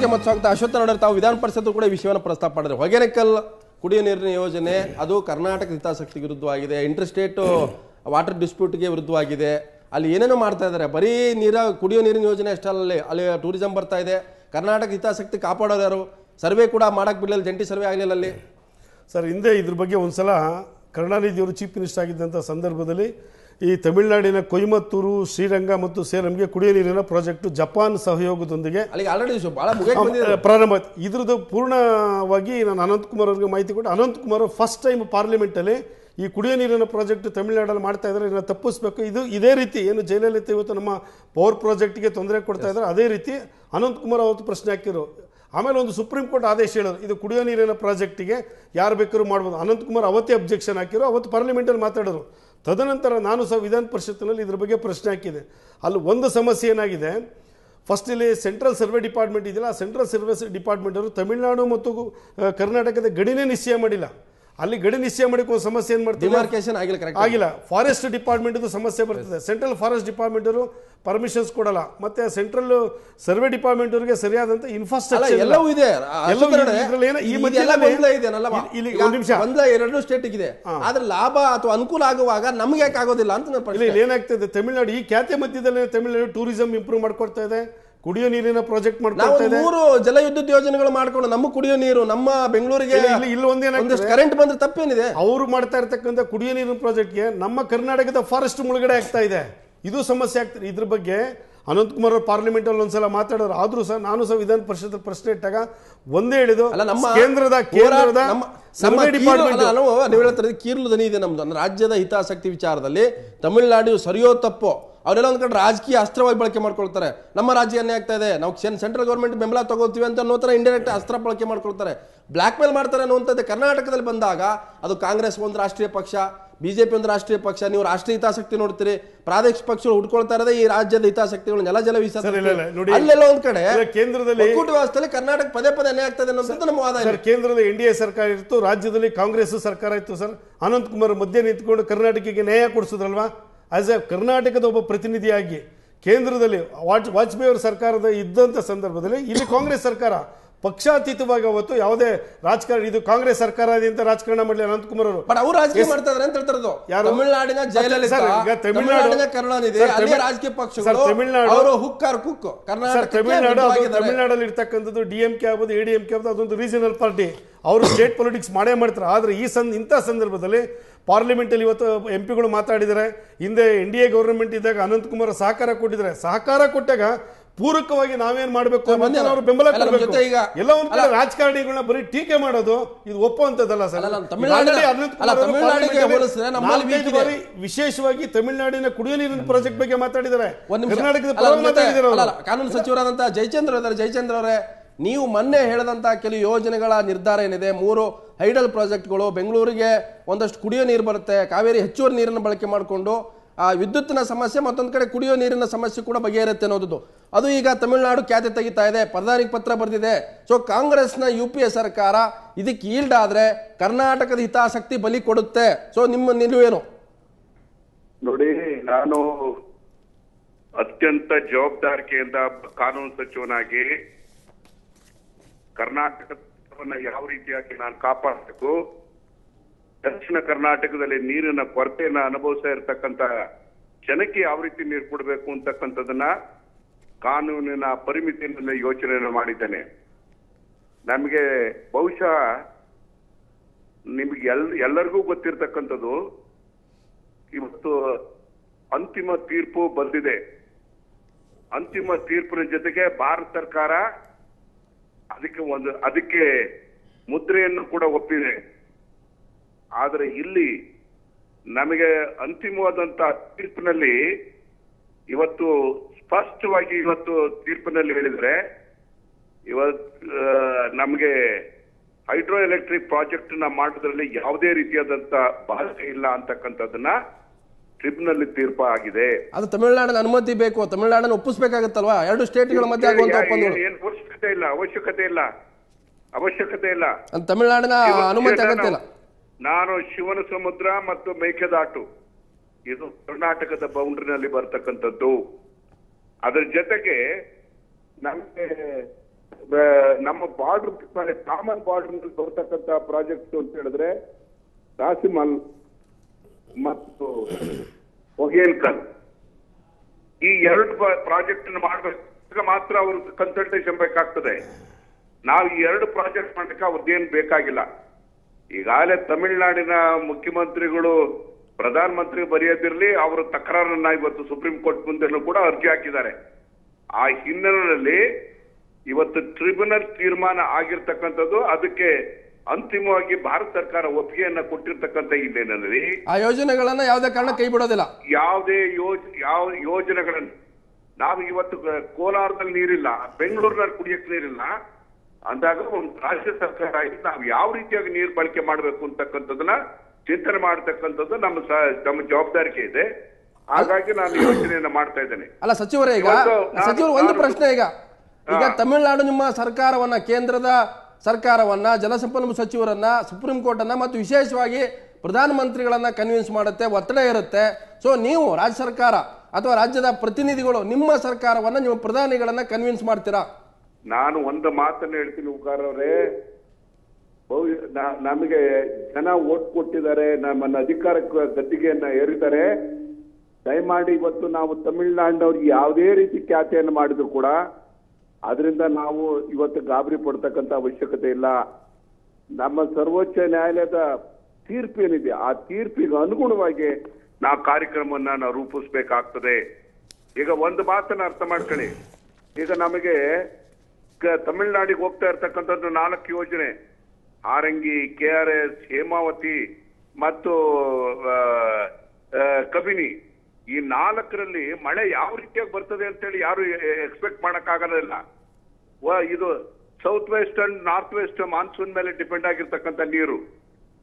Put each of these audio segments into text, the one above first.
ಕಾರ್ಯಕ್ರಮಕ್ಕೆ ಮತ್ತು ಸ್ವಾಗತ. ಅಶ್ವತ್ಥ ನಾಡರ್ ತಾವು ವಿಧಾನ ಪರಿಷತ್ ಕೂಡ ಈ ವಿಷಯವನ್ನು ಪ್ರಸ್ತಾಪ ಮಾಡಿದ್ರೆ. ಹೊಗೆನಕಲ್ ಕುಡಿಯೋ ನೀರಿನ ಯೋಜನೆ, ಅದು ಕರ್ನಾಟಕ ಹಿತಾಸಕ್ತಿಗೆ ವಿರುದ್ಧವಾಗಿದೆ. ಇಂಟರ್ಸ್ಟೇಟ್ ವಾಟರ್ ಡಿಸ್ಪ್ಯೂಟ್ಗೆ ವಿರುದ್ಧವಾಗಿದೆ. ಅಲ್ಲಿ ಏನೇನೋ ಮಾಡ್ತಾ ಇದ್ದಾರೆ. ಬರೀ ನೀರ, ಕುಡಿಯೋ ನೀರಿನ ಯೋಜನೆ ಅಷ್ಟೇ ಅಲ್ಲಿ ಅಲ್ಲಿ ಟೂರಿಸಂ ಬರ್ತಾ ಇದೆ. ಕರ್ನಾಟಕ ಹಿತಾಸಕ್ತಿ ಕಾಪಾಡೋರು ಸರ್ವೆ ಕೂಡ ಮಾಡಕ್ ಬಿಡಲಿಲ್ಲ, ಜಂಟಿ ಸರ್ವೆ ಆಗಲಿಲ್ಲ ಅಲ್ಲಿ. ಸರ್, ಹಿಂದೆ ಇದ್ರ ಬಗ್ಗೆ ಒಂದ್ಸಲ ಕರುಣಾನಿಧಿಯವರು ಚೀಫ್ ಮಿನಿಸ್ಟರ್ ಆಗಿದ್ದಂಥ ಸಂದರ್ಭದಲ್ಲಿ ಈ ತಮಿಳುನಾಡಿನ ಕೊಯಮತ್ತೂರು ಶ್ರೀರಂಗ ಮತ್ತು ಸೇಲಂಗೆ ಕುಡಿಯೋ ನೀರಿನ ಪ್ರಾಜೆಕ್ಟ್ ಜಪಾನ್ ಸಹಯೋಗದೊಂದಿಗೆ ಪ್ರಾರಂಭ ಇದ್ರದ್ದು ಪೂರ್ಣವಾಗಿ ನಾನು ಅನಂತಕುಮಾರ್ ಅವರಿಗೆ ಮಾಹಿತಿ ಕೊಟ್ಟು ಅನಂತಕುಮಾರ್ ಫಸ್ಟ್ ಟೈಮ್ ಪಾರ್ಲಿಮೆಂಟಲ್ಲಿ ಈ ಕುಡಿಯೋ ನೀರಿನ ಪ್ರಾಜೆಕ್ಟ್ ತಮಿಳುನಾಡಲ್ಲಿ ಮಾಡ್ತಾ ಇದ್ದಾರೆ ಇದನ್ನು ತಪ್ಪಿಸ್ಬೇಕು. ಇದು ಇದೇ ರೀತಿ ಏನು ಜಯಲಲಿತಾ ಇವತ್ತು ನಮ್ಮ ಪವರ್ ಪ್ರಾಜೆಕ್ಟ್ಗೆ ತೊಂದರೆ ಕೊಡ್ತಾ ಇದ್ದಾರೆ ಅದೇ ರೀತಿ ಅನಂತಕುಮಾರ್ ಅವತ್ತು ಪ್ರಶ್ನೆ ಹಾಕಿರು ಆಮೇಲೆ ಒಂದು ಸುಪ್ರೀಂ ಕೋರ್ಟ್ ಆದೇಶ ಹೇಳೋರು ಇದು ಕುಡಿಯೋ ನೀರಿನ ಪ್ರಾಜೆಕ್ಟಿಗೆ ಯಾರು ಬೇಕಾದ್ರೂ ಮಾಡ್ಬೋದು. ಅನಂತಕುಮಾರ್ ಅವತ್ತೇ ಅಬ್ಜೆಕ್ಷನ್ ಹಾಕಿರೋ ಅವತ್ತು ಪಾರ್ಲಿಮೆಂಟಲ್ಲಿ ಮಾತಾಡೋರು ತದನಂತರ ನಾನು ಸಹ ವಿಧಾನ ಪರಿಷತ್ತಿನಲ್ಲಿ ಇದ್ರ ಬಗ್ಗೆ ಪ್ರಶ್ನೆ ಹಾಕಿದೆ. ಅಲ್ಲಿ ಒಂದು ಸಮಸ್ಯೆ ಏನಾಗಿದೆ? ಫಸ್ಟ್ ಇಲ್ಲಿ ಸೆಂಟ್ರಲ್ ಸರ್ವೆ ಡಿಪಾರ್ಟ್ಮೆಂಟ್ ಇದೆಯಲ್ಲ, ಆ ಸೆಂಟ್ರಲ್ ಸರ್ವೆ ಡಿಪಾರ್ಟ್ಮೆಂಟ್ ಅವರು ತಮಿಳುನಾಡು ಮತ್ತು ಕರ್ನಾಟಕದ ಗಡಿನೇ ನಿಶ್ಚಯ ಮಾಡಿಲ್ಲ. ಅಲ್ಲಿ ಗಡಿ ನಿಶ್ಚಯ ಮಾಡಕ್ಕೆ ಒಂದು ಸಮಸ್ಯೆ ಏನು ಮಾಡ್ತಾರೆ ಡಿಮಾರ್ಕೇಶನ್ ಆಗಿಲ್ಲ ಕರೆಕ್ಟ್ ಆಗಿಲ್ಲ. ಫಾರೆಸ್ಟ್ ಡಿಪಾರ್ಟ್ಮೆಂಟ್ ಸಮಸ್ಯೆ ಬರ್ತದೆ. ಸೆಂಟ್ರಲ್ ಫಾರೆಸ್ಟ್ ಡಿಪಾರ್ಟ್ಮೆಂಟ್ ಅವರು ಪರ್ಮಿಷನ್ಸ್ ಕೊಡಲ್ಲ. ಮತ್ತೆ ಸೆಂಟ್ರಲ್ ಸರ್ವೆ ಡಿಪಾರ್ಟ್ಮೆಂಟ್ ಅವರಿಗೆ ಸರಿಯಾದಂತ ಇನ್ಫ್ರಾಸ್ಟ್ರಕ್ಚರ್ ಎಲ್ಲವೂ ಇದೆ. ಈ? ಇಲ್ಲಿ- ಈಗ ನಿಮಿಷ. ಎರಡು ಸ್ಟೇಟ್ ಇದೆ ಆದ್ರೆ ಲಾಭ ಅಥವಾ ಅನುಕೂಲ ಆಗುವಾಗ ನಮ್ಗೆ ಯಾಕೆ ಆಗೋದಿಲ್ಲ ಅಂತ ನಾನು ಏನಾಗ್ತದೆ? ತಮಿಳುನಾಡು ಈ ಖ್ಯಾತೆ ಮಧ್ಯದಲ್ಲೇ ತಮಿಳ್ನಾಡು ಟೂರಿಸಂ ಇಂಪ್ರೂವ್ ಮಾಡ್ಕೊಡ್ತಾ ಇದೆ. ಕುಡಿಯೋ ನೀರಿನ ಪ್ರಾಜೆಕ್ಟ್ ನಾವು ಮೂರು ಜಲ ಮೂರು ಜಲವಿದ್ಯುತ್ ಯೋಜನೆಗಳು ಮಾಡ್ಕೊಂಡು ನಮ್ಮ ಕುಡಿಯೋ ನೀರು ನಮ್ಮ ಬೆಂಗಳೂರಿಗೆ ಇಲ್ಲಿ- ಒಂದಷ್ಟು ಕರೆಂಟ್ ಬಂದ್ರೆ ತಪ್ಪೇನಿದೆ. ಅವರು ಮಾಡ್ತಾ ಇರ್ತಕ್ಕಂಥ ಕುಡಿಯೋ ನೀರಿನ ಪ್ರಾಜೆಕ್ಟ್ಗೆ ನಮ್ಮ ಕರ್ನಾಟಕದ ಫಾರೆಸ್ಟ್ ಮುಳುಗಡೆ ಆಗ್ತಾ ಇದೆ. ಇದು ಸಮಸ್ಯೆ ಆಗ್ತದೆ ಇದ್ರ ಬಗ್ಗೆ ಅನಂತಕುಮಾರ್ ಅವರು ಪಾರ್ಲಿಮೆಂಟ್ ಅಲ್ಲಿ ಒಂದ್ಸಲ ಮಾತಾಡೋರು. ಆದ್ರೂ ಸಹ ನಾನು ಸಹ ವಿಧಾನ ಪರಿಷತ್ ಪ್ರಶ್ನೆ ಇಟ್ಟಾಗ ಒಂದೇ ಹೇಳಿದು ನಮ್ಮ ಕೇಂದ್ರದ ಕೇಂದ್ರದ ನಾವು ಹೇಳ್ತಾರೆ ಕೀರ್ಲು ದನಿ ಇದೆ ನಮ್ದು. ರಾಜ್ಯದ ಹಿತಾಸಕ್ತಿ ವಿಚಾರದಲ್ಲಿ ತಮಿಳುನಾಡು ಸರಿಯೋ ತಪ್ಪೋ ಅವರೆಲ್ಲ ಒಂದ್ ಕಡೆ ರಾಜಕೀಯ ಅಸ್ತ್ರವಾಗಿ ಬಳಕೆ ಮಾಡ್ಕೊಳ್ತಾರೆ. ನಮ್ಮ ರಾಜ್ಯ ಅನ್ಯಾಯ ಆಗ್ತಾ ಇದೆ? ನಾವು ಸೆಂಟ್ರಲ್ ಗೌರ್ಮೆಂಟ್ ಬೆಂಬಲ ತಗೋತೀವಿ ಅಂತ ಅನ್ನೋ ಥರ ಇಂಡೈರೆಕ್ಟ್ ಅಸ್ತ್ರ ಬಳಕೆ ಮಾಡ್ಕೊಳ್ತಾರೆ. ಬ್ಲ್ಯಾಕ್ ಮೇಲ್ ಮಾಡ್ತಾರೆ ಅನ್ನುವಂಥದ್ದು ಕರ್ನಾಟಕದಲ್ಲಿ ಬಂದಾಗ ಅದು ಕಾಂಗ್ರೆಸ್ ಒಂದು ರಾಷ್ಟ್ರೀಯ ಪಕ್ಷ ಬಿಜೆಪಿ ಒಂದು ರಾಷ್ಟ್ರೀಯ ಪಕ್ಷ ನೀವು ರಾಷ್ಟ್ರೀಯ ಹಿತಾಸಕ್ತಿ ನೋಡ್ತೀರಿ. ಪ್ರಾದೇಶಿಕ ಪಕ್ಷಗಳು ಹುಡ್ಕೊಳ್ತಾ ಇರೋದೇ ಈ ರಾಜ್ಯದ ಹಿತಾಸಕ್ತಿಗಳು ನೆಲ ಜಲ. ಅಲ್ಲೆಲ್ಲ ಒಂದ್ ಕಡೆ ಕೇಂದ್ರದಲ್ಲಿ- ಒಕ್ಕೂಟ ವ್ಯವಸ್ಥೆಯಲ್ಲಿ ಕರ್ನಾಟಕ ಪದೇ ಪದೇ ಏನೇ ಆಗ್ತದೆ ಅನ್ನೋದು ನಮ್ಮ ವಾದ ಕೇಂದ್ರದಲ್ಲಿ ಎನ್ ಡಿ ಎ ಸರ್ಕಾರ ಇತ್ತು ರಾಜ್ಯದಲ್ಲಿ ಕಾಂಗ್ರೆಸ್ ಸರ್ಕಾರ ಇತ್ತು ಸರ್. ಅನಂತಕುಮಾರ್ ಮಧ್ಯೆ ನಿಂತ್ಕೊಂಡು ಕರ್ನಾಟಕಕ್ಕೆ ನ್ಯಾಯ ಕೊಡಿಸಿದ್ರಲ್ವಾ? ಆಸ್ ಎ ಕರ್ನಾಟಕದ ಒಬ್ಬ ಪ್ರತಿನಿಧಿಯಾಗಿ ಕೇಂದ್ರದಲ್ಲಿ ವಾಜ್ ವಾಜಪೇಯಿ ಅವರ ಸರ್ಕಾರದ ಇದ್ದಂಥ ಸಂದರ್ಭದಲ್ಲಿ ಇಲ್ಲಿ ಕಾಂಗ್ರೆಸ್ ಸರ್ಕಾರ ಪಕ್ಷಾತೀತವಾಗಿ ಅವತ್ತು ಯಾವುದೇ ರಾಜಕಾರಣ ಇದು ಕಾಂಗ್ರೆಸ್ ಸರ್ಕಾರ ಅದಿಂತ ಅಂತ ರಾಜಕಾರಣ ಮಾಡಲಿ ಅನಂತಕುಮಾರ್ ಅವರು. ಬಟ್ ಅವರು ರಾಜಕೀಯ ಮಾಡ್ತಾ ಇದಾರೆ ಅಂತ ಹೇಳ್ತಾರದು ಯಾರು? ತಮಿಳುನಾಡಿನ ಜೈಲಲ್ಲಿ ಸರ್, ಈಗ ತಮಿಳ್ನಾಡು- ತಮಿಳುನಾಡಿನ ಕರುಣಾನಿಧಿ ಅಲ್ಲಿ ರಾಜಕೀಯ ಸರ್, ಪಕ್ಷಗಳು ತಮಿಳ್ನಾಡು- ಅವರು ಹುಕ್ಕಾರ್ ಕುಕ್ ಕರ್ನಾಟಕ ತಮಿಳುನಾಡು ತಮಿಳುನಾಡಲ್ಲಿ ಇರ್ತಕ್ಕಂಥದ್ದು ಡಿ ಎಂ ಕೆ ಆಗ್ಬೋದು ಎ ಡಿ ಎಂ ಕೆ ಆಗ್ಬೋದು ಅದೊಂದು ರೀಜನಲ್ ಪಾರ್ಟಿ ಅವರು ಸ್ಟೇಟ್ ಪೊಲಿಟಿಕ್ಸ್ ಮಾಡೇ ಮಾಡ್ತಾರೆ. ಆದರೆ ಈ ಸಂದ ಇಂಥ ಸಂದರ್ಭದಲ್ಲಿ ಪಾರ್ಲಿಮೆಂಟಲ್ಲಿ ಇವತ್ತು ಎಂ ಪಿಗಳು ಮಾತಾಡಿದರೆ ಹಿಂದೆ ಎನ್ ಡಿ ಎ ಗೌರ್ಮೆಂಟ್ ಇದ್ದಾಗ ಅನಂತಕುಮಾರ್ ಸಹಕಾರ ಕೊಟ್ಟಿದ್ದಾರೆ. ಸಹಕಾರ ಕೊಟ್ಟಾಗ ಪೂರಕವಾಗಿ ನಾವೇನ್ ಮಾಡಬೇಕು. ಅವರು ಬೆಂಬಲ ಕೊಡಬೇಕು. ಈಗ- ಎಲ್ಲ ಒಂದ್ ಕಡೆ ರಾಜಕಾರಣಿಗಳನ್ನ ಬರೀ ಟೀಕೆ ಮಾಡೋದು ಇದು ಒಪ್ಪುವಂತದ್ದಲ್ಲ ಸರ್. ಬಾರಿ ವಿಶೇಷವಾಗಿ ತಮಿಳುನಾಡಿನ ಕುಡಿಯುವ ನೀರಿನ ಪ್ರಾಜೆಕ್ಟ್ ಬಗ್ಗೆ ಮಾತಾಡಿದ್ದಾರೆ. ಕರ್ನಾಟಕದ ಕಾನೂನು ಸಚಿವರಾದಂತಹ ಜಯಚಂದ್ರ ಇದ್ದಾರೆ. ಜಯಚಂದ್ರ ಅವರೇ ನೀವು ಮೊನ್ನೆ ಹೇಳಿದಂಥ ಕೆಲವು ಯೋಜನೆಗಳ ನಿರ್ಧಾರ ಏನಿದೆ? ಮೂರು ಹೈಡಲ್ ಪ್ರಾಜೆಕ್ಟ್ಗಳು, ಬೆಂಗಳೂರಿಗೆ ಒಂದಷ್ಟು ಕುಡಿಯೋ ನೀರು ಬರುತ್ತೆ, ಕಾವೇರಿ ಹೆಚ್ಚುವರಿ ನೀರನ್ನು ಬಳಕೆ ಮಾಡಿಕೊಂಡು, ಆ, ವಿದ್ಯುತ್ತಿನ ಸಮಸ್ಯೆ ಮತ್ತೊಂದು ಕಡೆ ಕುಡಿಯೋ ನೀರಿನ ಸಮಸ್ಯೆ ಕೂಡ ಬಗೆಹರುತ್ತೆ ಅನ್ನೋದು ಅದು ಈಗ ತಮಿಳುನಾಡು ಖ್ಯಾತೆ ತೆಗಿತಾ ಇದೆ, ಪ್ರಧಾನಿಗೆ ಪತ್ರ ಬರೆದಿದೆ. ಸೊ ಕಾಂಗ್ರೆಸ್ನ ಯು ಪಿ ಎ ಸರ್ಕಾರ ಇದಕ್ಕೆ ಈಲ್ಡ್ ಆದರೆ ಕರ್ನಾಟಕದ ಹಿತಾಸಕ್ತಿ ಬಲಿ ಕೊಡುತ್ತೆ. ಸೊ ನಿಮ್ಮ ನಿಲುವೇನು ನೋಡಿ, ನಾನು ಅತ್ಯಂತ ಜವಾಬ್ದಾರಿಕೆಯಿಂದ ಕಾನೂನು ಸಚಿವನಾಗಿ ಕರ್ನಾಟಕವನ್ನ ಯಾವ ರೀತಿಯಾಗಿ ನಾನು ಕಾಪಾಡಬೇಕು? ದಕ್ಷಿಣ ಕರ್ನಾಟಕದಲ್ಲಿ ನೀರಿನ ಕೊರತೆಯನ್ನ ಅನುಭವಿಸ್ತಾ ಇರತಕ್ಕಂತ ಜನಕ್ಕೆ ಯಾವ ರೀತಿ ನೀರು ಕೊಡಬೇಕು ಅಂತಕ್ಕಂಥದ್ದನ್ನ ಕಾನೂನಿನ ಪರಿಮಿತಿಯಲ್ಲಿ ಯೋಚನೆಯನ್ನು ಮಾಡಿದ್ದೇನೆ. ನಮಗೆ ಬಹುಶಃ ನಿಮ್ಗೆ ಎಲ್, ಎಲ್ಲರಿಗೂ ಗೊತ್ತಿರ್ತಕ್ಕಂಥದ್ದು, ಇವತ್ತು ಅಂತಿಮ ತೀರ್ಪು ಬಂದಿದೆ. ಅಂತಿಮ ತೀರ್ಪಿನ ಜೊತೆಗೆ ಭಾರತ ಸರ್ಕಾರ ಅದಕ್ಕೆ ಒಂದು ಅದಕ್ಕೆ ಮುದ್ರೆಯನ್ನು ಕೂಡ ಒಪ್ಪಿದೆ. ಆದರೆ ಇಲ್ಲಿ ನಮಗೆ ಅಂತಿಮವಾದಂತ ತೀರ್ಪಿನಲ್ಲಿ ಇವತ್ತು ಸ್ಪಷ್ಟವಾಗಿ ಇವತ್ತು ತೀರ್ಪಿನಲ್ಲಿ ಹೇಳಿದ್ರೆ ಇವತ್ತು ನಮಗೆ ಹೈಡ್ರೋ ಎಲೆಕ್ಟ್ರಿಕ್ ಪ್ರಾಜೆಕ್ಟ್ನ ಮಾಡೋದ್ರಲ್ಲಿ ಯಾವುದೇ ರೀತಿಯಾದಂತ ಬಾಧೆ ಇಲ್ಲ ಅಂತಕ್ಕಂಥದ್ದನ್ನ ಟ್ರಿಬ್ಯುನಲ್ ತೀರ್ಪು ಆಗಿದೆ. ಅದು ತಮಿಳುನಾಡಿನ ಅನುಮತಿ ಬೇಕು ತಮಿಳುನಾಡನ್ನು ಒಪ್ಪಿಸಬೇಕಾಗತ್ತಲ್ವಾ? ಎರಡು ಸ್ಟೇಟ್ಗಳ ಮಧ್ಯೆ ಅವಶ್ಯಕತೆ ಇಲ್ಲ ಅವಶ್ಯಕತೆ ಇಲ್ಲ ಅವಶ್ಯಕತೆ ಇಲ್ಲ. ತಮಿಳುನಾಡಿನ ಅನುಮತಿ ಅಗತ್ಯ ಇಲ್ಲ. ನಾನು ಶಿವನ ಸಮುದ್ರ ಮತ್ತು ಮೇಕೆದಾಟು. ಇದು ಕರ್ನಾಟಕದ ಬೌಂಡ್ರಿನಲ್ಲಿ ಬರ್ತಕ್ಕಂಥದ್ದು. ಅದರ ಜೊತೆಗೆ ನಮಗೆ ನಮ್ಮ ಬಾರ್ಡರ್ ಕಾಮನ್ ಬಾರ್ಡರ್ ಬರ್ತಕ್ಕಂತ ಪ್ರಾಜೆಕ್ಟ್ ಅಂತ ಹೇಳಿದ್ರೆ ರಾಸಿಮಲ್ ಮತ್ತು ಒಗೇಲ್ಕಲ್ ಈ ಎರಡು ಪ್ರಾಜೆಕ್ಟ್ ಮಾಡಬೇಕು. ಮಾತ್ರ ಅವ್ರ ಕನ್ಸಲ್ಟೇಷನ್ ಬೇಕಾಗ್ತದೆ. ನಾವು ಈ ಎರಡು ಪ್ರಾಜೆಕ್ಟ್ ಮಾಡಕ್ಕೆ ಅವ್ರದ್ದೇನು ಬೇಕಾಗಿಲ್ಲ. ಈಗಾಗಲೇ ತಮಿಳುನಾಡಿನ ಮುಖ್ಯಮಂತ್ರಿಗಳು ಪ್ರಧಾನ ಮಂತ್ರಿ ಬರೆಯೋದಿರ್ಲಿ ಅವರ ತಕರಾರನ್ನ ಇವತ್ತು ಸುಪ್ರೀಂ ಕೋರ್ಟ್ ಮುಂದೆಲ್ಲೂ ಕೂಡ ಅರ್ಜಿ ಹಾಕಿದ್ದಾರೆ. ಆ ಹಿನ್ನೆಲೆಯಲ್ಲಿ ಇವತ್ತು ಟ್ರಿಬ್ಯುನಲ್ ತೀರ್ಮಾನ ಆಗಿರ್ತಕ್ಕಂಥದ್ದು ಅದಕ್ಕೆ ಅಂತಿಮವಾಗಿ ಭಾರತ ಸರ್ಕಾರ ಒಪ್ಪಿಗೆಯನ್ನ ಕೊಟ್ಟಿರ್ತಕ್ಕಂಥ ಹಿನ್ನೆಲೆಯಲ್ಲಿ ಆ ಯೋಜನೆಗಳನ್ನ ಯಾವುದೇ ಕಾರಣ ಕೈ ಬಿಡೋದಿಲ್ಲ. ಯಾವುದೇ ಯೋಜ ಯಾವ ಯೋಜನೆಗಳನ್ನು ನಾವು ಇವತ್ತು ಕೋಲಾರದಲ್ಲಿ ನೀರಿಲ್ಲ ಬೆಂಗಳೂರಿನಲ್ಲಿ ಕುಡಿಯಕ್ಕೆ ನೀರಿಲ್ಲ. ಅಂದಾಗ ಒಂದು ರಾಜ್ಯ ಸರ್ಕಾರ ಆಗಿ ನಾವು ಯಾವ ರೀತಿಯಾಗಿ ನೀರು ಬಳಕೆ ಮಾಡಬೇಕು ಅಂತಕ್ಕಂಥದ್ದನ್ನ ಚಿಂತನೆ ಮಾಡತಕ್ಕಂಥದ್ದು ನಮ್ಮ ನಮ್ಮ ಜವಾಬ್ದಾರಿಕೆ ಇದೆ. ಹಾಗಾಗಿ ನಾನು ಯೋಚನೆಯನ್ನ ಮಾಡ್ತಾ ಇದ್ದೇನೆ. ಅಲ್ಲ ಸಚಿವರೇ ಈಗ ಸಚಿವರು ಒಂದು ಪ್ರಶ್ನೆ ಈಗ. ಈಗ. ತಮಿಳುನಾಡು ನಿಮ್ಮ ಸರ್ಕಾರವನ್ನ ಕೇಂದ್ರದ ಸರ್ಕಾರವನ್ನ ಜಲಸಂಪನ್ಮೂಲ ಸಚಿವರನ್ನ ಸುಪ್ರೀಂ ಕೋರ್ಟ್ ಅನ್ನ ಮತ್ತು ವಿಶೇಷವಾಗಿ ಪ್ರಧಾನಮಂತ್ರಿಗಳನ್ನ ಕನ್ವಿನ್ಸ್ ಮಾಡುತ್ತೆ ಒತ್ತಡ ಇರುತ್ತೆ ಸೊ ನೀವು ರಾಜ್ಯ ಸರ್ಕಾರ ಅಥವಾ ರಾಜ್ಯದ ಪ್ರತಿನಿಧಿಗಳು ನಿಮ್ಮ ಸರ್ಕಾರವನ್ನ ನೀವು ಪ್ರಧಾನಿಗಳನ್ನ ಕನ್ವಿನ್ಸ್ ಮಾಡ್ತೀರಾ? ನಾನು ಒಂದು ಮಾತನ್ನು ಹೇಳ್ತೀನಿ ಉಗಾರ್ ಅವರೇ. ನಮಗೆ ಜನ ಓಟ್ ಕೊಟ್ಟಿದ್ದಾರೆ, ನಮ್ಮನ್ನ ಅಧಿಕಾರಕ್ಕೆ ಗದ್ದಿಗೆಯನ್ನ ಏರಿದ್ದಾರೆ. ದಯಮಾಡಿ ಇವತ್ತು ನಾವು ತಮಿಳುನಾಡಿನವ್ರಿಗೆ ಯಾವುದೇ ರೀತಿ ಖ್ಯಾತಿಯನ್ನು ಮಾಡಿದ್ರು ಕೂಡ ಅದರಿಂದ ನಾವು ಇವತ್ತು ಗಾಬರಿ ಪಡ್ತಕ್ಕಂಥ ಅವಶ್ಯಕತೆ ಇಲ್ಲ. ನಮ್ಮ ಸರ್ವೋಚ್ಚ ನ್ಯಾಯಾಲಯದ ತೀರ್ಪೇನಿದೆ, ಆ ತೀರ್ಪಿಗೆ ಅನುಗುಣವಾಗಿ ನಾವು ಕಾರ್ಯಕ್ರಮವನ್ನ ನಾವು ರೂಪಿಸ್ಬೇಕಾಗ್ತದೆ. ಈಗ ಒಂದು ಮಾತನ್ನ ಅರ್ಥ ಮಾಡ್ಕೊಳ್ಳಿ. ಈಗ ನಮಗೆ ತಮಿಳ್ನಾಡಿಗೆ ಹೋಗ್ತಾ ಇರ್ತಕ್ಕಂಥದ್ದು ನಾಲ್ಕು ಯೋಜನೆ. Harangi, K R S, Hemavathi ಮತ್ತು ಕಬಿನಿ. ಈ ನಾಲ್ಕರಲ್ಲಿ ಮಳೆ ಯಾವ ರೀತಿಯಾಗಿ ಬರ್ತದೆ ಅಂತೇಳಿ ಯಾರು ಎಕ್ಸ್ಪೆಕ್ಟ್ ಮಾಡಕ್ಕಾಗಲ್ಲ ವ- ಇದು south west and north west monsoon ಮೇಲೆ ಡಿಪೆಂಡ್ ಆಗಿರ್ತಕ್ಕಂಥ ನೀರು.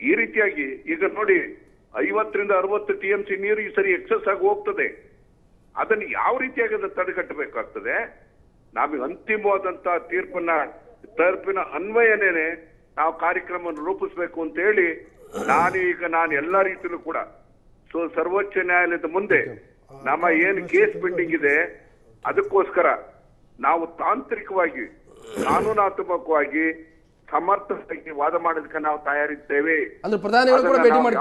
ಈ ರೀತಿಯಾಗಿ ಈಗ ನೋಡಿ ಐವತ್ತರಿಂದ ಅರವತ್ತು ಟಿ ಎಂ ಸಿ ನೀರು ಈ ಸರಿ ಎಕ್ಸಸ್ ಆಗಿ ಹೋಗ್ತದೆ. ಅದನ್ನು ಯಾವ ರೀತಿಯಾಗಿ ಅದನ್ನು ತಡೆಗಟ್ಟಬೇಕಾಗ್ತದೆ? ನಮಗೆ ಅಂತಿಮವಾದಂತ ತೀರ್ಪನ್ನ ತೀರ್ಪಿನ ಅನ್ವಯನೇನೆ ನಾವು ಕಾರ್ಯಕ್ರಮವನ್ನು ರೂಪಿಸಬೇಕು ಅಂತ ಹೇಳಿ ನಾನು ಈಗ ನಾನು ಎಲ್ಲಾ ರೀತಿಯಲ್ಲೂ ಕೂಡ ಸೊ ಸರ್ವೋಚ್ಚ ನ್ಯಾಯಾಲಯದ ಮುಂದೆ ನಮ್ಮ ಏನು ಕೇಸ್ ಪೆಂಡಿಂಗ್ ಇದೆ ಅದಕ್ಕೋಸ್ಕರ ನಾವು ತಾಂತ್ರಿಕವಾಗಿ ಕಾನೂನಾತ್ಮಕವಾಗಿ ಸಮರ್ಥವಾಗಿ ವಾದ ಮಾಡೋದಕ್ಕೆ ನಾವು ತಯಾರಿದ್ದೇವೆ.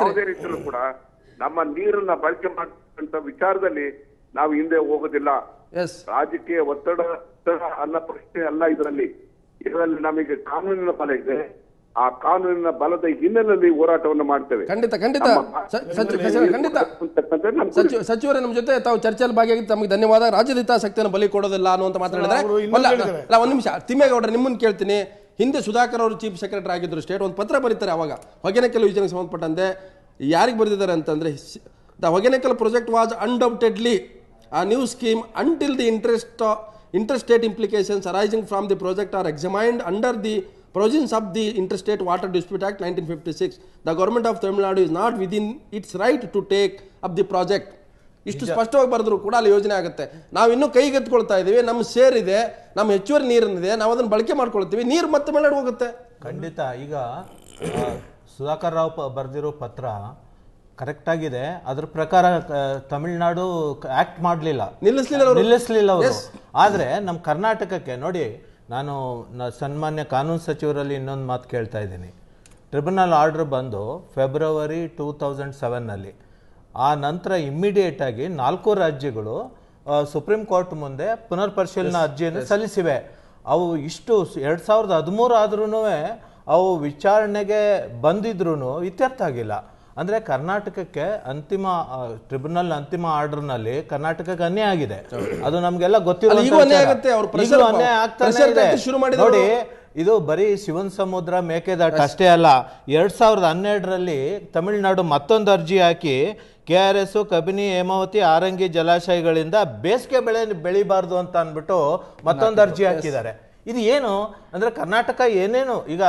ಯಾವುದೇ ರೀತಿಯಲ್ಲೂ ಕೂಡ ನಮ್ಮ ನೀರನ್ನ ಬಳಕೆ ಮಾಡತಕ್ಕಂತ ವಿಚಾರದಲ್ಲಿ ನಾವು ಹಿಂದೆ ಹೋಗೋದಿಲ್ಲ. ಎಸ್ ರಾಜಕೀಯ ಒತ್ತಡ ಒತ್ತಡ ಅಲ್ಲ ಪ್ರಶ್ನೆ ಅಲ್ಲ ಇದರಲ್ಲಿ. ಇದರಲ್ಲಿ ನಮಗೆ ಕಾನೂನಿನ ಬಲ ಇದೆ. ಆ ಕಾನೂನಿನ ಬಲದ ಹಿನ್ನೆಲೆಯಲ್ಲಿ ಹೋರಾಟವನ್ನು ಮಾಡ್ತೇವೆ. ಖಂಡಿತ ಖಂಡಿತ. ಖಂಡಿತ. ಸಚಿವರೇ ನಮ್ಮ ಜೊತೆ ತಾವು ಚರ್ಚೆಯಲ್ಲಿ ಭಾಗಿಯಾಗಿ ತಮಗೆ ಧನ್ಯವಾದ. ರಾಜ್ಯದ ಹಿತಾಸಕ್ತಿಯನ್ನು ಬಲಿ ಕೊಡೋದಿಲ್ಲ ಅನ್ನುವಂತ ಹೇಳಿದ್ದಾರೆ. ಅಲ್ಲ ಒಂದು ನಿಮಿಷ. ತಿಮ್ಮೇಗೌಡರೆ ನಿಮ್ಮನ್ನು ಕೇಳ್ತೀನಿ. ಹಿಂದೆ ಸುಧಾಕರ್ ಅವರು ಚೀಫ್ ಸೆಕ್ರೆಟರಿ ಆಗಿದ್ದರು ಸ್ಟೇಟ್, ಒಂದು ಪತ್ರ ಬರೀತಾರೆ ಅವಾಗ. ಹೊಗೆನಕಲ್ ಯೋಜನೆಗೆ ಸಂಬಂಧಪಟ್ಟಂತೆ ಯಾರಿಗೆ ಬರೆದಿದ್ದಾರೆ ಅಂತಂದರೆ the Hogenakkal project was undoubtedly a new scheme until the interest inter state implications arising from the project are examined under the provisions of the inter state water dispute act nineteen fifty six the government of Tamil Nadu is not within its right to take up the project ಇಷ್ಟು ಸ್ಪಷ್ಟವಾಗಿ ಬರೆದ್ರು ಕೂಡ ಅಲ್ಲಿ ಯೋಜನೆ ಆಗುತ್ತೆ. ನಾವು ಇನ್ನೂ ಕೈಗೆತ್ಕೊಳ್ತಾ ಇದ್ದೀವಿ ನಮ್ಮ ಸೇರಿದೆ ನಮ್ಮ ಹೆಚ್ಚುವರಿ ನೀರಿನಿದೆ ನಾವು ಅದನ್ನು ಬಳಕೆ ಮಾಡ್ಕೊಳ್ತೀವಿ ನೀರು ಮತ್ತೆ ಮೇಲೆ ಹೋಗುತ್ತೆ. ಖಂಡಿತ ಈಗ ಸುಧಾಕರ್ ರಾವ್ ಬರೆದಿರೋ ಬರ್ದಿರೋ ಪತ್ರ ಕರೆಕ್ಟ್ ಆಗಿದೆ. ಅದ್ರ ಪ್ರಕಾರ ತಮಿಳುನಾಡು ಆಕ್ಟ್ ಮಾಡಲಿಲ್ಲ. ನಿಲ್ಲಿಸ್ಲಿಲ್ಲ ಅವರು. ನಿಲ್ಲಿಸ್ಲಿಲ್ಲ ಅವರು. ಆದ್ರೆ ನಮ್ಮ ಕರ್ನಾಟಕಕ್ಕೆ ನೋಡಿ ನಾನು ಸನ್ಮಾನ್ಯ ಕಾನೂನು ಸಚಿವರಲ್ಲಿ ಇನ್ನೊಂದು ಮಾತು ಕೇಳ್ತಾ ಇದ್ದೀನಿ. ಟ್ರಿಬ್ಯುನಲ್ ಆರ್ಡರ್ ಬಂದು ಫೆಬ್ರವರಿ ಟೂ ತೌಸಂಡ್ ಸೆವೆನ್ನಲ್ಲಿ ಆ ನಂತರ ಇಮ್ಮಿಡಿಯೇಟ್ ಆಗಿ ನಾಲ್ಕು ರಾಜ್ಯಗಳು ಸುಪ್ರೀಂ ಕೋರ್ಟ್ ಮುಂದೆ ಪುನರ್ ಪರಿಶೀಲನಾ ಅರ್ಜಿಯನ್ನು ಸಲ್ಲಿಸಿವೆ. ಅವು ಇಷ್ಟು ಎರಡ್ ಸಾವಿರದ ಹದಿಮೂರು ಆದ್ರೂ ಅವು ವಿಚಾರಣೆಗೆ ಬಂದಿದ್ರು ಇತ್ಯರ್ಥ ಆಗಿಲ್ಲ. ಅಂದ್ರೆ ಕರ್ನಾಟಕಕ್ಕೆ ಅಂತಿಮ ಟ್ರಿಬ್ಯುನಲ್ ಅಂತಿಮ ಆರ್ಡರ್ನಲ್ಲಿ ಕರ್ನಾಟಕಕ್ಕೆ ಅನ್ಯಾಯ ಆಗಿದೆ. ಅದು ನಮ್ಗೆಲ್ಲ ಗೊತ್ತಿರೋ. ನೋಡಿ ಇದು ಬರೀ ಶಿವನ್ ಸಮುದ್ರ ಮೇಕೆದಾಟ ಅಷ್ಟೇ ಅಲ್ಲ ಎರಡ್ ಸಾವಿರದ ಹನ್ನೆರಡರಲ್ಲಿ ತಮಿಳುನಾಡು ಮತ್ತೊಂದು ಅರ್ಜಿ ಹಾಕಿ K R S Kabini Hemavathi Harangi ಜಲಾಶಯಗಳಿಂದ ಬೇಸಿಗೆ ಬೆಳೆ ಬೆಳಿಬಾರ್ದು ಅಂತ ಅಂದ್ಬಿಟ್ಟು ಮತ್ತೊಂದು ಅರ್ಜಿ ಹಾಕಿದ್ದಾರೆ. ಇದು ಏನು? ಅಂದ್ರೆ ಕರ್ನಾಟಕ ಏನೇನು? ಈಗ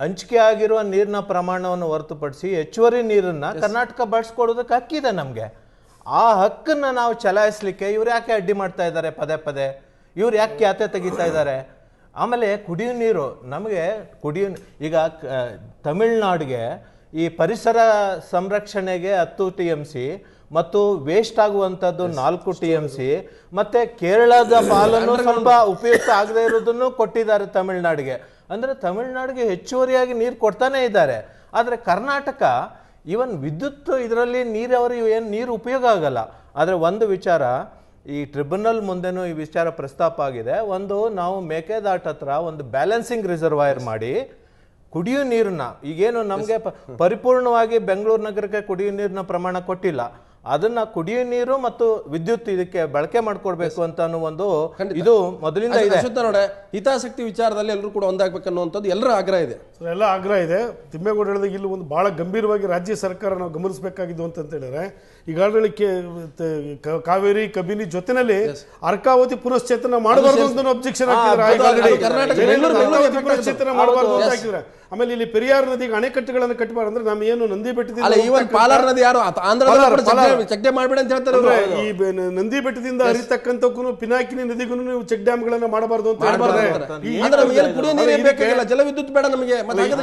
ಹಂಚಿಕೆ ಆಗಿರುವ ನೀರಿನ ಪ್ರಮಾಣವನ್ನು ಹೊರತುಪಡಿಸಿ ಹೆಚ್ಚುವರಿ ನೀರನ್ನ ಕರ್ನಾಟಕ ಬಳಸ್ಕೊಡೋದಕ್ಕೆ ಹಕ್ಕಿದೆ ನಮಗೆ. ಆ ಹಕ್ಕನ್ನ ನಾವು ಚಲಾಯಿಸ್ಲಿಕ್ಕೆ ಇವ್ರು ಯಾಕೆ ಅಡ್ಡಿ ಮಾಡ್ತಾ ಇದ್ದಾರೆ ಪದೇ ಪದೇ? ಇವ್ರು ಯಾಕೆ ಖ್ಯಾತೆ ತೆಗಿತಾ ಇದ್ದಾರೆ? ಆಮೇಲೆ ಕುಡಿಯೋ ನೀರು ನಮಗೆ ಕುಡಿಯೋ ಈಗ ತಮಿಳ್ನಾಡಿಗೆ ಈ ಪರಿಸರ ಸಂರಕ್ಷಣೆಗೆ ಹತ್ತು ಟಿ ಎಂ ಸಿ ಮತ್ತು ವೇಸ್ಟ್ ಆಗುವಂಥದ್ದು ನಾಲ್ಕು ಟಿ ಎಂ ಸಿ ಮತ್ತು ಕೇರಳದ ಪಾಲನ್ನು ಸ್ವಲ್ಪ ಉಪಯುಕ್ತ ಆಗದೇ ಇರೋದನ್ನು ಕೊಟ್ಟಿದ್ದಾರೆ ತಮಿಳ್ನಾಡಿಗೆ. ಅಂದರೆ ತಮಿಳ್ನಾಡಿಗೆ ಹೆಚ್ಚುವರಿಯಾಗಿ ನೀರು ಕೊಡ್ತಾನೆ ಇದ್ದಾರೆ. ಆದರೆ ಕರ್ನಾಟಕ ಇವನ್ ವಿದ್ಯುತ್ ಇದರಲ್ಲಿ ನೀರವರು ಏನು ನೀರು ಉಪಯೋಗ ಆಗಲ್ಲ. ಆದರೆ ಒಂದು ವಿಚಾರ ಈ ಟ್ರಿಬ್ಯುನಲ್ ಮುಂದೆನೂ ಈ ವಿಚಾರ ಪ್ರಸ್ತಾಪ ಆಗಿದೆ. ಒಂದು ನಾವು ಮೇಕೆದಾಟ್ ಹತ್ರ ಒಂದು ಬ್ಯಾಲೆನ್ಸಿಂಗ್ ರಿಸರ್ವಾಯರ್ ಮಾಡಿ ಕುಡಿಯೋ ನೀರನ್ನ ಈಗೇನು ನಮಗೆ ಪರಿಪೂರ್ಣವಾಗಿ ಬೆಂಗಳೂರು ನಗರಕ್ಕೆ ಕುಡಿಯೋ ನೀರಿನ ಪ್ರಮಾಣ ಕೊಟ್ಟಿಲ್ಲ. ಅದನ್ನ ಕುಡಿಯೋ ನೀರು ಮತ್ತು ವಿದ್ಯುತ್ ಇದಕ್ಕೆ ಬಳಕೆ ಮಾಡ್ಕೊಡ್ಬೇಕು ಅಂತ ಅನ್ನೋ ಒಂದು ಇದು ಮೊದಲಿಂದ ಇದೆ. ಹಿತಾಸಕ್ತಿ ವಿಚಾರದಲ್ಲಿ ಎಲ್ಲರೂ ಕೂಡ ಒಂದಾಗಬೇಕನ್ನುವಂಥದ್ದು ಎಲ್ಲರ ಆಗ್ರಹ ಇದೆ. ಎಲ್ಲ ಆಗ್ರಹ ಇದೆ. ತಿಮ್ಮೇಗೌಡ ಹೇಳಿದಾಗ ಇಲ್ಲಿ ಒಂದು ಬಹಳ ಗಂಭೀರವಾಗಿ ರಾಜ್ಯ ಸರ್ಕಾರ ನಾವು ಗಮನಿಸಬೇಕಾಗಿದ್ದು ಅಂತ ಹೇಳಿದ್ರೆ ಈಗಾಗಲೇ ಕಾವೇರಿ ಕಬಿನಿ ಜೊತೆನಲ್ಲಿ ಅರ್ಕಾವತಿ ಪುನಶ್ಚೇತನ ಮಾಡಬಾರ್ದು ಅಂತ ಅಬ್ಜೆಕ್ಷನ್ ಪುನಶ್ಚೇತನ ಮಾಡಬಾರ್ದು ಅಂತ. ಹಾಕಿದ್ರೆ ಆಮೇಲೆ ಇಲ್ಲಿ ಪೆರಿಯಾರ್ ನದಿಗೆ ಅಣೆಕಟ್ಟುಗಳನ್ನು ಕಟ್ಟಬಾರ್ದು ಅಂದ್ರೆ ನಮ್ಮ ಏನು ನಂದಿ ಬೆಟ್ಟದಿಂದ ಪಾಲಾರ್ ನದಿ ಯಾರು? ಚೆಕ್ ಡ್ಯಾಮ್- ಅಂತ ಹೇಳ್ತಾರೆ ಈ ನಂದಿ ಬೆಟ್ಟದಿಂದ ಹರಿತಕ್ಕಂಥಕ್ಕೂ ಪಿನಾಕಿನಿ ನದಿಗೂ ನೀವು ಚೆಕ್ ಡ್ಯಾಮ್ಗಳನ್ನ ಮಾಡಬಾರ್ದು ಅಂತ ಮಾಡ್ಬಾರ್ದು ಇದಕ್ಕೆ- ಬೇಕಾಗಿಲ್ಲ ಜಲವಿದ್ಯುತ್ ಬೇಡ ನಮಗೆ.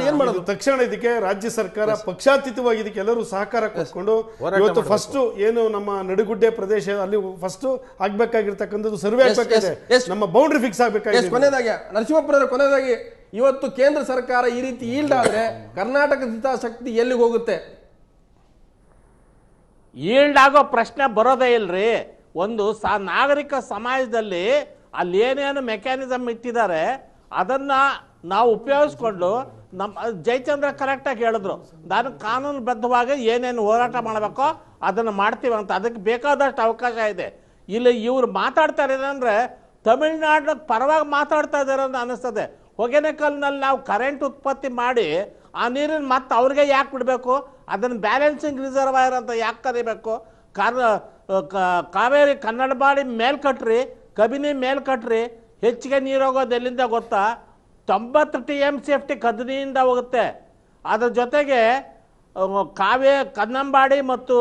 ಏನ್ ಮಾಡೋದು? ತಕ್ಷಣ ಇದಕ್ಕೆ ರಾಜ್ಯ ಸರ್ಕಾರ ಪಕ್ಷಾತೀತವಾಗಿ ಇದಕ್ಕೆ ಎಲ್ಲರೂ ಸಹಕಾರ ಕೊಟ್ಕೊಂಡು ಇವತ್ತು ಫಸ್ಟ್ ಏನು ನಮ್ಮ ನಡುಗುಡ್ಡೆ ಪ್ರದೇಶ ಅಲ್ಲಿ ಫಸ್ಟ್ ಆಗ್ಬೇಕಾಗಿರ್ತಕ್ಕಂಥದ್ದು ಸರ್ವೆ ಆಗ್ಬೇಕಾಗಿದೆ. ನಮ್ಮ ಬೌಂಡ್ರಿ ಫಿಕ್ಸ್ ಆಗ್ಬೇಕಾಗಿದೆ. ಕೊನೆಯದಾಗಿ ನರಸಿಂಹಪುರದ ಕೊನೆಯದಾಗಿ ಇವತ್ತು ಕೇಂದ್ರ ಸರ್ಕಾರ ಈ ರೀತಿ ಈಲ್ಡ್ ಆದ್ರೆ ಕರ್ನಾಟಕದ ಹಿತಾಸಕ್ತಿ ಎಲ್ಲಿಗೆ ಹೋಗುತ್ತೆ? ಈಲ್ಡ್ ಆಗೋ ಪ್ರಶ್ನೆ ಬರೋದೇ ಇಲ್ರಿ. ಒಂದು ಸ ನಾಗರಿಕ ಸಮಾಜದಲ್ಲಿ ಅಲ್ಲಿ ಏನೇನು ಮೆಕ್ಯಾನಿಸಮ್ ಇಟ್ಟಿದ್ದಾರೆ ಅದನ್ನ ನಾವು ಉಪಯೋಗಿಸ್ಕೊಂಡು ನಮ್ಮ ಜಯಚಂದ್ರ ಕರೆಕ್ಟಾಗಿ ಹೇಳಿದ್ರು. ನಾನು ಕಾನೂನುಬದ್ಧವಾಗಿ ಏನೇನು ಹೋರಾಟ ಮಾಡಬೇಕೋ ಅದನ್ನು ಮಾಡ್ತೀವಿ ಅಂತ. ಅದಕ್ಕೆ ಬೇಕಾದಷ್ಟು ಅವಕಾಶ ಇದೆ. ಇಲ್ಲಿ ಇವ್ರು ಮಾತಾಡ್ತಾ ಇರೋದಂದ್ರೆ ತಮಿಳ್ನಾಡಿನ ಪರವಾಗಿ ಮಾತಾಡ್ತಾ ಇದ್ದಾರೆ ಅಂತ ಅನಿಸ್ತದೆ. ಹೊಗೆನಕಲ್ನಲ್ಲಿ ನಾವು ಕರೆಂಟ್ ಉತ್ಪತ್ತಿ ಮಾಡಿ ಆ ನೀರನ್ನು ಮತ್ತೆ ಅವ್ರಿಗೆ ಯಾಕೆ ಬಿಡಬೇಕು? ಅದನ್ನು ಬ್ಯಾಲೆನ್ಸಿಂಗ್ ರಿಸರ್ವಾಯರ್ ಅಂತ ಯಾಕೆ ಕರಿಬೇಕು? ಕರ್ ಕಾವೇರಿ ಕನ್ನಡ ಬಾಡಿ ಮೇಲ್ಕಟ್ರಿ, ಕಬಿನಿ ಮೇಲ್ಕಟ್ರಿ, ಹೆಚ್ಚಿಗೆ ನೀರು ಹೋಗೋದು ಎಲ್ಲಿಂದ ಗೊತ್ತಾ? ತೊಂಬತ್ತು T M C F T ಕದನಿಯಿಂದ ಹೋಗುತ್ತೆ. ಅದ್ರ ಜೊತೆಗೆ ಕಾವೇ, ಕನ್ನಂಬಾಡಿ ಮತ್ತು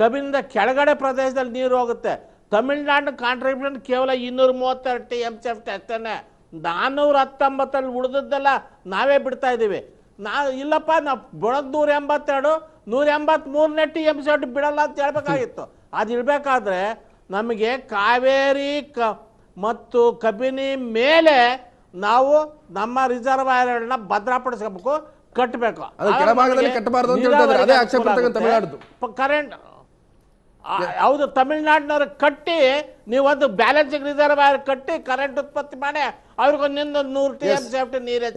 ಕಬಿನಿಂದ ಕೆಳಗಡೆ ಪ್ರದೇಶದಲ್ಲಿ ನೀರು ಹೋಗುತ್ತೆ. ತಮಿಳ್ನಾಡಿನ ಕಾಂಟ್ರಿಬ್ಯೂಷನ್ ಕೇವಲ ಇನ್ನೂರ ಮೂವತ್ತೆರಡು T M C F T ಅಷ್ಟೇ ನಾನ್ನೂರ ಹತ್ತೊಂಬತ್ತಲ್ಲಿ ಉಳಿದದ್ದೆಲ್ಲ ನಾವೇ ಬಿಡ್ತಾ ಇದ್ದೀವಿ. ನಾ, ಇಲ್ಲಪ್ಪ ನಾವು ಬಿಡೋದು ನೂರ ಎಂಬತ್ತೆರಡು, ನೂರ ಎಂಬತ್ಮೂರನೇ ಟಿ ಎಂ ಸಿ ಬಿಡಲ್ಲ ಅಂತ ಹೇಳ್ಬೇಕಾಗಿತ್ತು. ಅದು ಇರಬೇಕಾದ್ರೆ ನಮಗೆ ಕಾವೇರಿ ಕ, ಮತ್ತು ಕಬಿನಿ ಮೇಲೆ ನಾವು ನಮ್ಮ ರಿಸರ್ವಾಯರ್ಗಳನ್ನ ಭದ್ರಪಡಿಸ್ಕೋಬೇಕು ಕಟ್ಟಬೇಕು ಅದು ಕೆಳಭಾಗದಲ್ಲಿ ಕಟ್ಟಬಾರ್ದು ಅಂತ ಹೇಳ್ತಾ ಅದೇ ಆಕ್ಷೇಪ ಇರ್ತಕ್ಕಂಥ ತಮಿಳ್ನಾಡ್ದು. ಕರೆಂಟ್ ಹೌದು ತಮಿಳ್ನಾಡಿನವ್ರು ಕಟ್ಟಿ ನೀವೊಂದು ಬ್ಯಾಲೆನ್ಸಿಂಗ್ ರಿಸರ್ವಾಯರ್ ಕಟ್ಟಿ ಕರೆಂಟ್ ಉತ್ಪತ್ತಿ ಮಾಡಿ ಅವ್ರಿಗೊಂದು ನೂರು ಟಿ ಎಂ ಸೇಫ್ಟಿ ನೀರು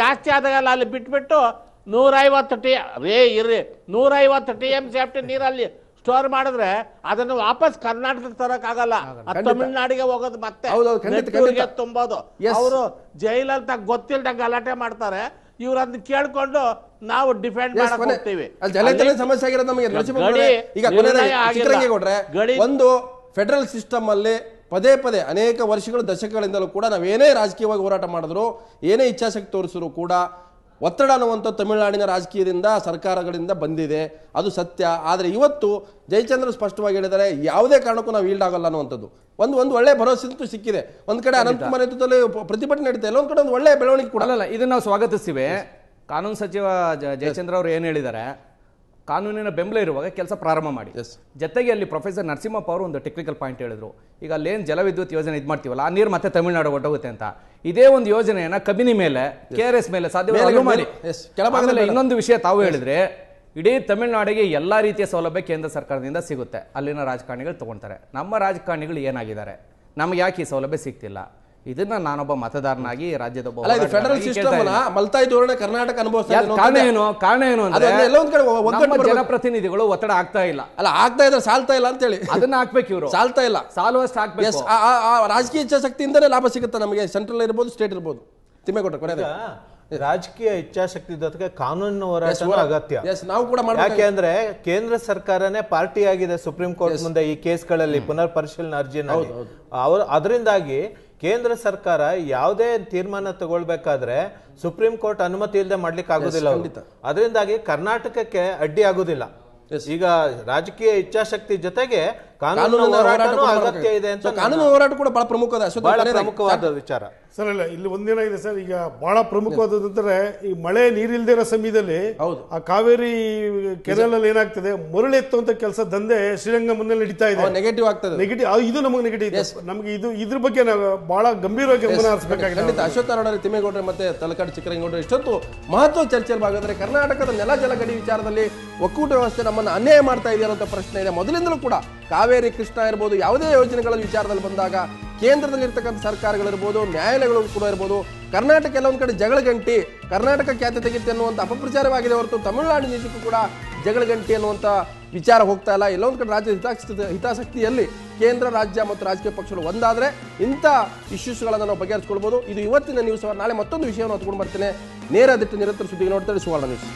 ಜಾಸ್ತಿ ಆದಾಗ ಅಲ್ಲಿ ಬಿಟ್ಬಿಟ್ಟು ನೂರೈವತ್ತು ಟಿ ರೇ ಇರ್ರಿ ನೂರೈವತ್ತು ಟಿ ಎಂ ಸೇಫ್ಟಿ ನೀರಲ್ಲಿ ಸ್ಟೋರ್ ಮಾಡಿದ್ರೆ ಅದನ್ನು ವಾಪಸ್ ಕರ್ನಾಟಕಕ್ಕೆ ತರಕ್ಕಾಗಲ್ಲ. ಆಗಲ್ಲ. ತಮಿಳ್ನಾಡಿಗೆ ಹೋಗೋದು ಮತ್ತೆ. ತುಂಬೋದು. ಅವರು ಜೈಲಲ್ಲಿ ತಗ ಗೊತ್ತಿಲ್ದಂಗೆ ಗಲಾಟೆ ಮಾಡ್ತಾರೆ. ಇವ್ರನ್ನ ಕೇಳ್ಕೊಂಡು ನಾವು ಡಿಫೆಂಡ್ ಮಾಡ್ತೀವಿ ಸಮಸ್ಯೆ ಆಗಿರೋದು ನಮಗೆ ಈಗ ಒಂದು ಫೆಡರಲ್ ಸಿಸ್ಟಮ್ ಅಲ್ಲಿ ಪದೇ ಪದೇ ಅನೇಕ ವರ್ಷಗಳು ದಶಕಗಳಿಂದಲೂ ಕೂಡ ನಾವೇನೇ ರಾಜಕೀಯವಾಗಿ ಹೋರಾಟ ಮಾಡಿದ್ರು ಏನೇ ಇಚ್ಛಾಶಕ್ತಿ ತೋರಿಸಿದ್ರು ಕೂಡ ಒತ್ತಡ ಅನ್ನುವಂಥ ತಮಿಳುನಾಡಿನ ರಾಜಕೀಯದಿಂದ ಸರ್ಕಾರಗಳಿಂದ ಬಂದಿದೆ. ಅದು ಸತ್ಯ. ಆದರೆ ಇವತ್ತು ಜಯಚಂದ್ರ ಸ್ಪಷ್ಟವಾಗಿ ಹೇಳಿದರೆ ಯಾವುದೇ ಕಾರಣಕ್ಕೂ ನಾವು ಈಲ್ಡ್ ಆಗಲ್ಲ ಅನ್ನುವಂಥದ್ದು. ಒಂದು ಒಂದು ಒಳ್ಳೆ ಭರವಸೆ ಅಂತೂ ಸಿಕ್ಕಿದೆ. ಒಂದು ಕಡೆ ಅನಂತಕುಮಾರ್ ನೇತೃತ್ವದಲ್ಲಿ ಪ್ರತಿಭಟನೆ ನಡೀತಾ ಇಲ್ಲ. ಒಂದು ಕಡೆ ಒಂದು ಒಳ್ಳೆ ಬೆಳವಣಿಗೆ ಕೂಡ. ಅಲ್ಲ ಇದನ್ನು ನಾವು ಸ್ವಾಗತಿಸ್ತೀವಿ. ಕಾನೂನು ಸಚಿವ ಜಯಚಂದ್ರ ಅವರು ಏನು ಹೇಳಿದ್ದಾರೆ ಕಾನೂನಿನ ಬೆಂಬಲ ಇರುವಾಗ ಕೆಲಸ ಪ್ರಾರಂಭ ಮಾಡಿ. ಜೊತೆಗೆ ಅಲ್ಲಿ ಪ್ರೊಫೆಸರ್ ನರಸಿಂಹಪ್ಪ ಅವರು ಒಂದು ಟೆಕ್ನಿಕಲ್ ಪಾಯಿಂಟ್ ಹೇಳಿದ್ರು. ಈಗ ಅಲ್ಲೇನು ಜಲವಿದ್ಯುತ್ ಯೋಜನೆ ಇದು ಮಾಡ್ತೀವಲ್ಲ ಆ ನೀರು ಮತ್ತೆ ತಮಿಳುನಾಡು ಹೊಟ್ಟೋಗುತ್ತೆ ಅಂತ. ಇದೇ ಒಂದು ಯೋಜನೆಯನ್ನ ಕಬಿನಿ ಮೇಲೆ ಕೆ ಆರ್ ಎಸ್ ಮೇಲೆ ಸಾಧ್ಯ ಮಾಡಿ ಕೆಳಭಾಗದಲ್ಲಿ ಇನ್ನೊಂದು ವಿಷಯ ತಾವು ಹೇಳಿದ್ರೆ ಇಡೀ ತಮಿಳುನಾಡಿಗೆ ಎಲ್ಲ ರೀತಿಯ ಸೌಲಭ್ಯ ಕೇಂದ್ರ ಸರ್ಕಾರದಿಂದ ಸಿಗುತ್ತೆ. ಅಲ್ಲಿನ ರಾಜಕಾರಣಿಗಳು ತಗೊಳ್ತಾರೆ. ನಮ್ಮ ರಾಜಕಾರಣಿಗಳು ಏನಾಗಿದ್ದಾರೆ? ನಮ್ಗೆ ಯಾಕೆ ಈ ಸೌಲಭ್ಯ ಸಿಗ್ತಿಲ್ಲ? ಇದನ್ನ ನಾನೊಬ್ಬ ಮತದಾರನಾಗಿ ರಾಜ್ಯದ ಫೆಡರಲ್ ಸಿಸ್ಟಮ್. ಮಲ್ತಾಯಿ ಧೋರಣೆ ಕರ್ನಾಟಕ ಅನುಭವಿಸ್ತಾ ಕಾರಣ ಏನು? ಕಾರಣ ಏನು ಅಂದ್ರೆ ಕಡೆ ಒಗ್ಗಟ್ಟು ಜನಪ್ರತಿನಿಧಿಗಳು ಒತ್ತಡ ಆಗ್ತಾ ಇಲ್ಲ. ಅಲ್ಲ ಆಗ್ತಾ ಇದ್ರೆ ಸಾಲ್ತಾ ಇಲ್ಲ ಅಂತೇಳಿ. ಅದನ್ನ ಹಾಕ್ಬೇಕು ಇವರು. ಸಾಲ್ತಾ ಇಲ್ಲ. ಸಾಲುವಷ್ಟು ಎಸ್ ಹಾಕ್ಬೇಕು ರಾಜಕೀಯ ಇಚ್ಛಾಶಕ್ತಿಯಿಂದಲೇ ಲಾಭ ಸಿಗುತ್ತೆ ನಮಗೆ. ಸೆಂಟ್ರಲ್ ಇರ್ಬೋದು ಸ್ಟೇಟ್ ಇರ್ಬೋದು. ತಿಮ್ಮೇಗೌಡ ಕೊನೆಯದು ಈಗ ರಾಜಕೀಯ ಇಚ್ಛಾಶಕ್ತಿ ಜೊತೆಗೆ ಕಾನೂನು ಹೋರಾಟ ಅಗತ್ಯ ಎಸ್ ನಾವು ಕೂಡ ಯಾಕೆಂದ್ರೆ ಯಾಕೆ ಅಂದ್ರೆ ಕೇಂದ್ರ ಸರ್ಕಾರನೇ ಪಾರ್ಟಿ ಆಗಿದೆ ಸುಪ್ರೀಂ ಕೋರ್ಟ್ ಮುಂದೆ ಈ ಕೇಸ್ಗಳಲ್ಲಿ ಪುನರ್ ಪರಿಶೀಲನಾ ಅರ್ಜಿ ಅವರು ಅದರಿಂದಾಗಿ ಕೇಂದ್ರ ಸರ್ಕಾರ ಯಾವುದೇ ತೀರ್ಮಾನ ತಗೊಳ್ಬೇಕಾದ್ರೆ ಸುಪ್ರೀಂ ಕೋರ್ಟ್ ಅನುಮತಿ ಇಲ್ಲದೆ ಮಾಡ್ಲಿಕ್ಕೆ ಆಗುದಿಲ್ಲ. ಅದರಿಂದಾಗಿ ಕರ್ನಾಟಕಕ್ಕೆ ಅಡ್ಡಿ ಆಗುದಿಲ್ಲ. ಈಗ ರಾಜಕೀಯ ಇಚ್ಛಾಶಕ್ತಿ ಜೊತೆಗೆ ಕಾನೂನು ಅಗತ್ಯ ಇದೆ ಅಂತ ಕಾನೂನು ಹೋರಾಟ ಕೂಡ ಬಹಳ ಪ್ರಮುಖದ ಪ್ರಮುಖವಾದ ವಿಚಾರ. ಸರ್ ಅಲ್ಲ ಇಲ್ಲಿ ಒಂದೇನಾಗಿದೆ ಸರ್ ಈಗ ಬಹಳ ಪ್ರಮುಖವಾದಂದ್ರೆ ಈ ಮಳೆ ನೀರಿಲ್ದೇ ಇರೋ ಸಮಯದಲ್ಲಿ ಹೌದು. ಆ ಕಾವೇರಿ ಕೆರೆಲ್ಲ ಏನಾಗ್ತದೆ? ಮರಳು ಎತ್ತುವಂತ ಕೆಲಸ ದಂಧೆ ಶ್ರೀರಂಗಮನಲ್ಲಿ ನಡೀತಾ ಇದೆ. ನೆಗೆಟಿವ್ ಆಗ್ತದೆ. ನೆಗೆಟಿವ್ ಇದು ನಮಗೆ ನೆಗೆಟಿವ್ ಇದೆ. ನಮಗೆ ಇದು ಇದ್ರ ಬಗ್ಗೆ ನಾವು ಬಹಳ ಗಂಭೀರವಾಗಿ ಗಮನ ಹರಿಸಬೇಕಾಗಿದೆ. ಖಂಡಿತ ಅಶ್ವತ್ಥ ನಾರಾಯಣ ತಿಮ್ಮೇಗೌಡರು ಮತ್ತೆ ತಲಕಾಡು ಚಿಕ್ಕರಂಗೌಡರು ಇಷ್ಟೊತ್ತು ಮಹತ್ವ ಚರ್ಚೆ ಭಾಗದ್ರೆ ಕರ್ನಾಟಕದ ನೆಲ ಜಲ ಗಡಿ ವಿಚಾರದಲ್ಲಿ ಒಕ್ಕೂಟ ವ್ಯವಸ್ಥೆ ನಮ್ಮನ್ನು ಅನ್ಯಾಯ ಮಾಡ್ತಾ ಇದೆಯೋ ಅನ್ನೋ ಪ್ರಶ್ನೆ ಇದೆ. ಮೊದಲಿಂದಲೂ ಕೂಡ ಕಾವೇರಿ ಕೃಷ್ಣ ಇರ್ಬೋದು, ಯಾವುದೇ ಯೋಜನೆಗಳ ವಿಚಾರದಲ್ಲಿ ಬಂದಾಗ ಕೇಂದ್ರದಲ್ಲಿರ್ತಕ್ಕಂಥ ಸರ್ಕಾರಗಳಿರ್ಬೋದು, ನ್ಯಾಯಾಲಯಗಳು ಕೂಡ ಇರ್ಬೋದು, ಕರ್ನಾಟಕ ಕೆಲವೊಂದು ಕಡೆ ಜಗಳ ಗಂಟಿ ಕರ್ನಾಟಕ ಖ್ಯಾತೆ ತೆಗಿತೆ ಅನ್ನುವಂಥ ಅಪಪ್ರಚಾರವಾಗಿದೆ ಹೊರತು ತಮಿಳುನಾಡು ನಿಜಕ್ಕೂ ಕೂಡ ಜಗಳ ಗಂಟಿ ಅನ್ನುವಂಥ ವಿಚಾರ ಹೋಗ್ತಾ ಇಲ್ಲ. ಎಲ್ಲೊಂದು ಕಡೆ ರಾಜ್ಯದ ಹಿತಾಸಕ್ತಿ, ಹಿತಾಸಕ್ತಿಯಲ್ಲಿ ಕೇಂದ್ರ, ರಾಜ್ಯ ಮತ್ತು ರಾಜಕೀಯ ಪಕ್ಷಗಳು ಒಂದಾದರೆ ಇಂಥ ಇಶ್ಯೂಸ್ಗಳನ್ನು ನಾವು ಬಗೆಹರಿಸ್ಕೊಳ್ಬೋದು. ಇದು ಇವತ್ತಿನ ನ್ಯೂಸ್ ನಾಳೆ ಮತ್ತೊಂದು ವಿಷಯವನ್ನು ಹೊತ್ಕೊಂಡು ಬರ್ತೇನೆ. ನೇರ ದಿಟ್ಟು ನಿರಂತರ ಸುದ್ದಿಗೆ ನೋಡ್ತಾರೆ ಸುವರ್ಣ ನ್ಯೂಸ್